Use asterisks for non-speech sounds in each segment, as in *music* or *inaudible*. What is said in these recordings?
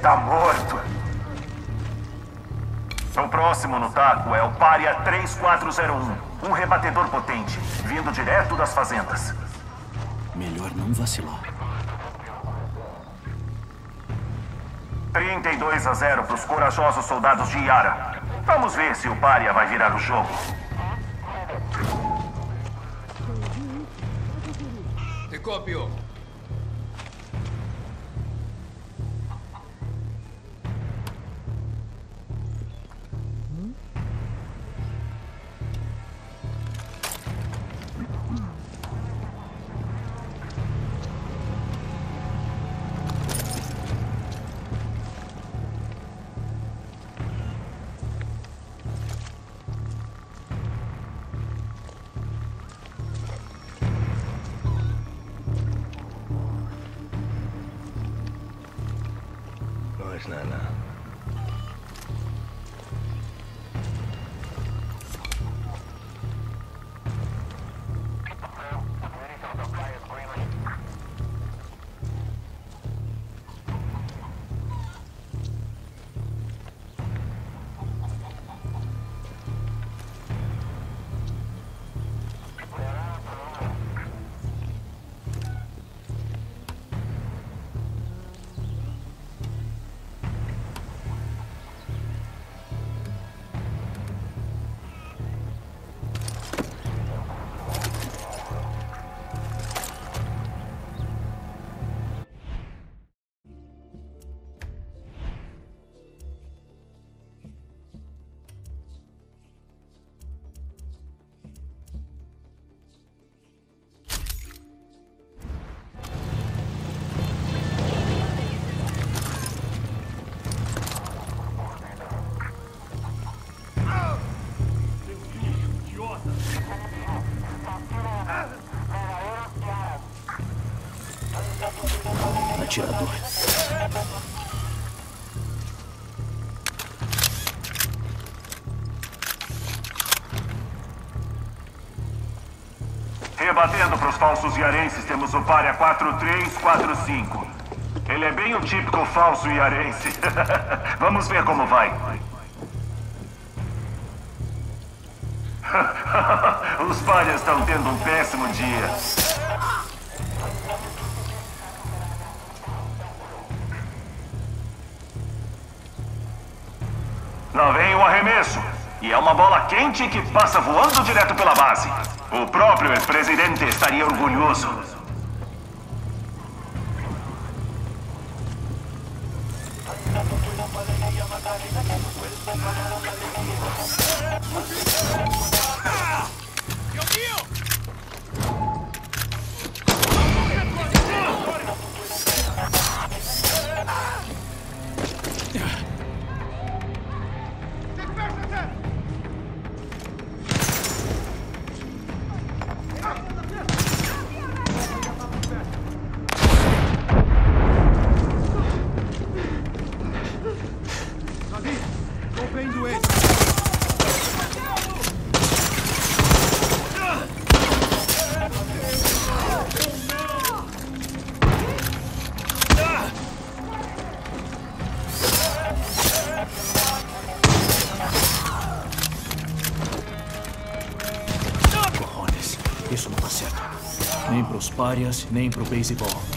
tá morto. O próximo no taco é o Pária 3401. Um rebatedor potente, vindo direto das fazendas. Melhor não vacilar. 32 a 0 para os corajosos soldados de Yara. Vamos ver se o Pária vai virar o jogo. no, no. Rebatendo para os falsos iarenses, temos o Pária 4345. Ele é bem o típico falso iarense. *laughs* Vamos ver como vai. *laughs* Os párias estão tendo um péssimo dia. Lá vem o arremesso. E é uma bola quente que passa voando direto pela base. O próprio presidente estaria orgulhoso. Párias, nem pro beisebol.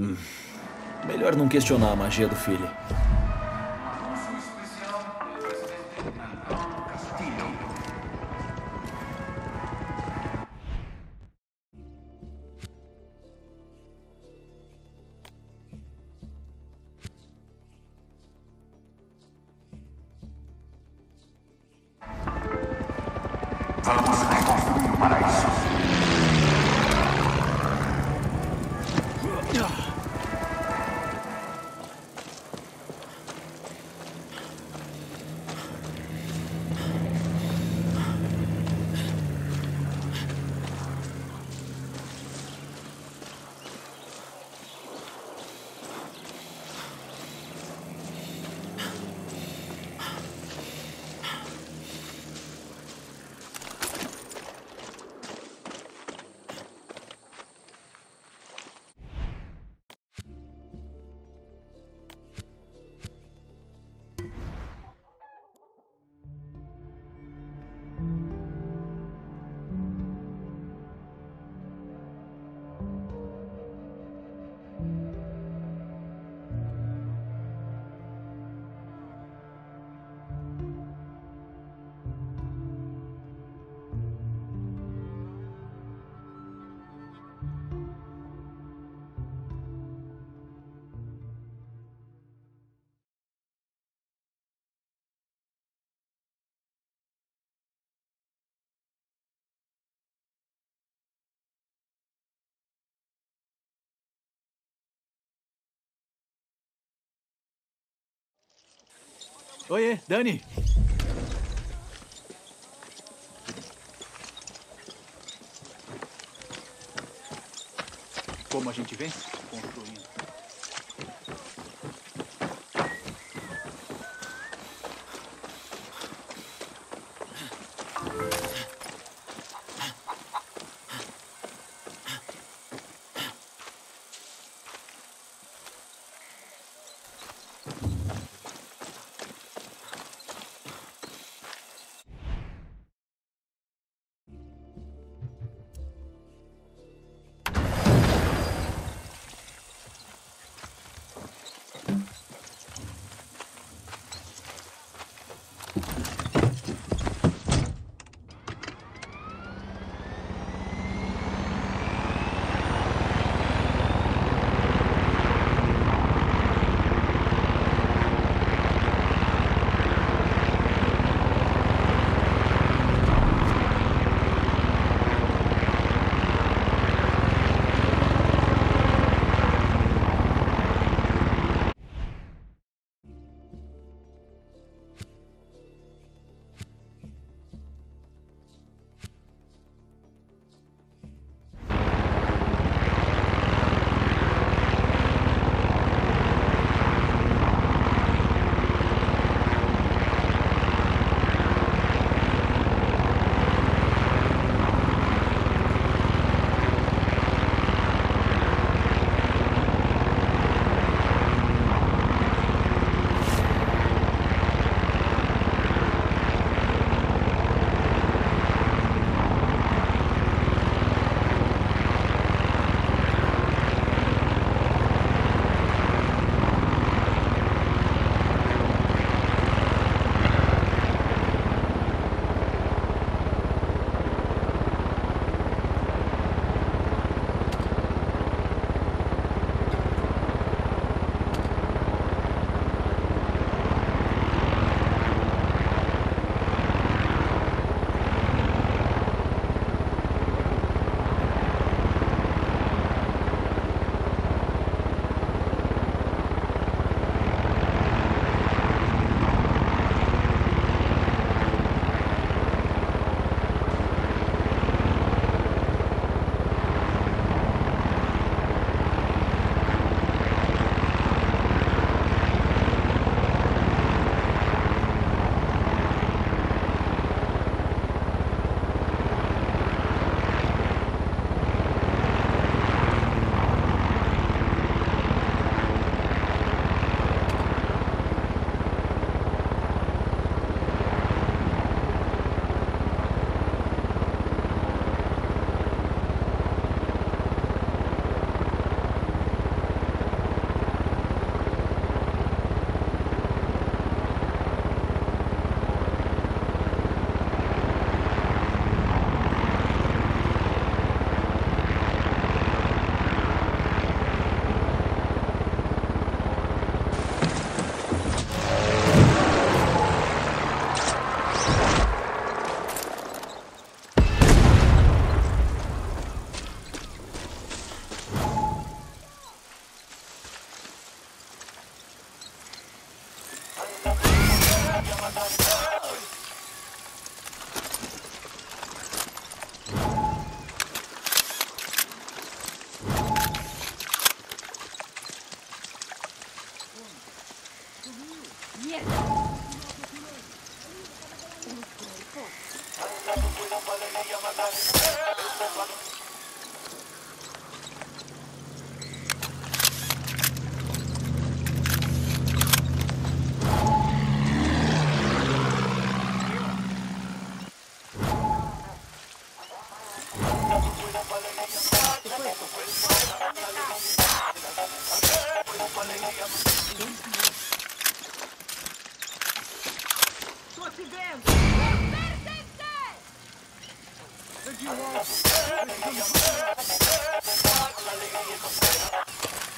Hum. Melhor não questionar a magia do filho. Vamos reconstruir o paraíso. Oiê, Dani. Como a gente vence? Construindo.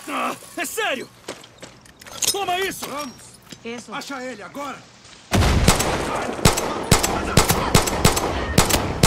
Ah, é sério! Toma isso! Vamos! Isso. Acha ele agora! Entendi!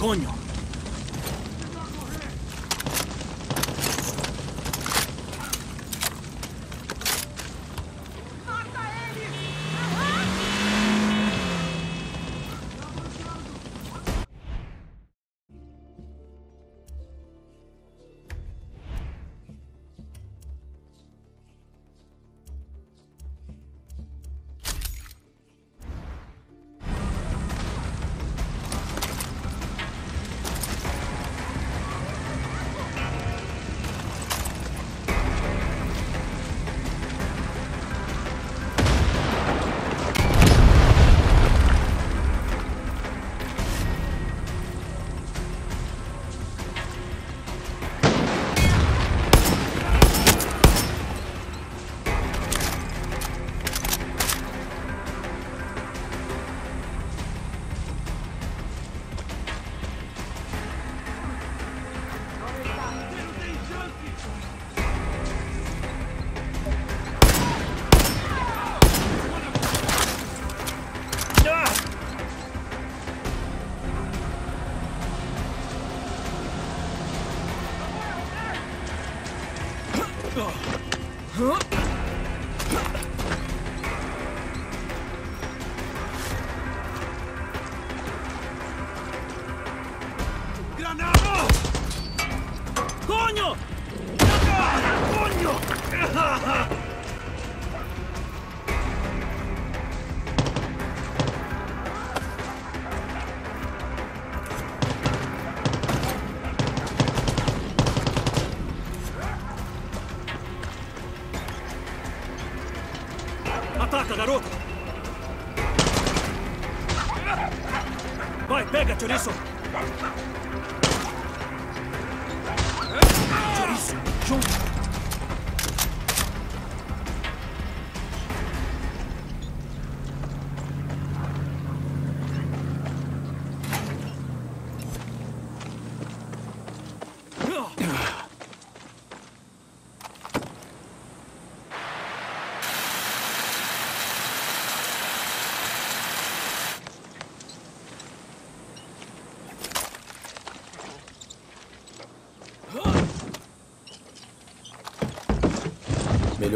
¡Coño!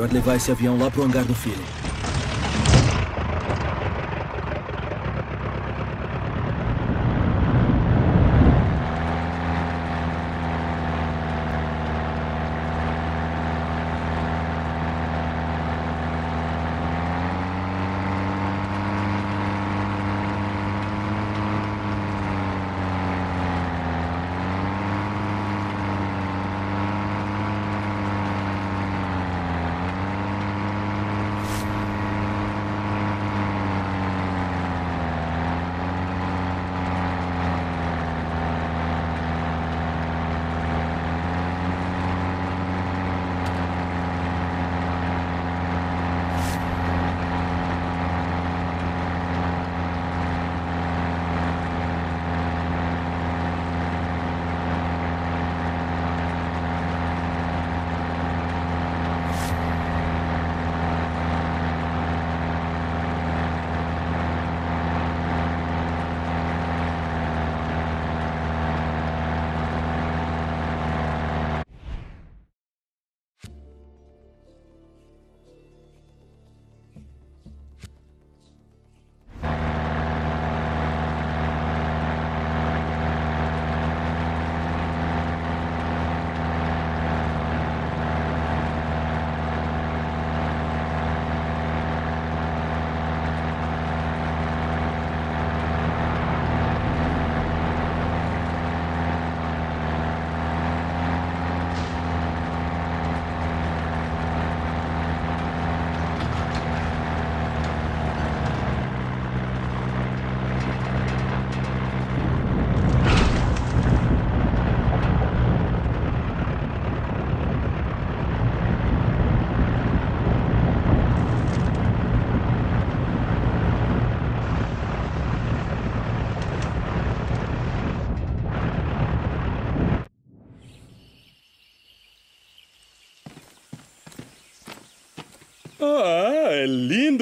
Melhor levar esse avião lá pro hangar do Philly.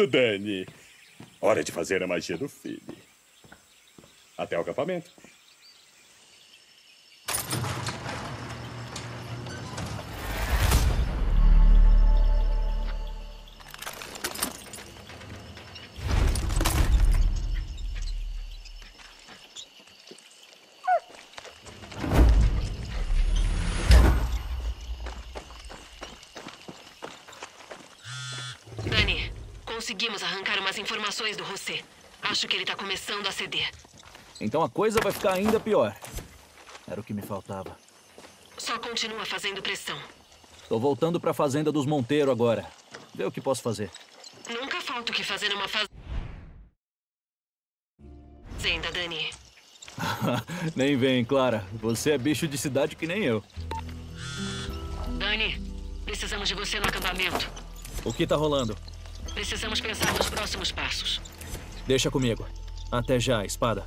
Dani. Hora de fazer a magia do filho. Até o acampamento. Conseguimos arrancar umas informações do José. Acho que ele tá começando a ceder. Então a coisa vai ficar ainda pior. Era o que me faltava. Só continua fazendo pressão. Tô voltando pra fazenda dos Monteiro agora. Vê o que posso fazer. Nunca falta o que fazer numa fazenda, Dani. *laughs* nem vem, Clara. Você é bicho de cidade que nem eu. Dani, precisamos de você no acampamento. O que tá rolando? Precisamos pensar nos próximos passos. Deixa comigo. Até já, espada.